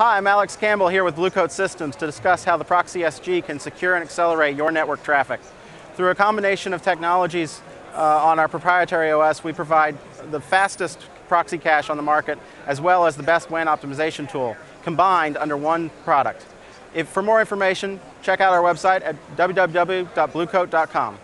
Hi, I'm Alex Campbell here with Blue Coat Systems to discuss how the Proxy SG can secure and accelerate your network traffic. Through a combination of technologies uh, on our proprietary OS, we provide the fastest proxy cache on the market as well as the best WAN optimization tool combined under one product. If, for more information, check out our website at www.bluecoat.com.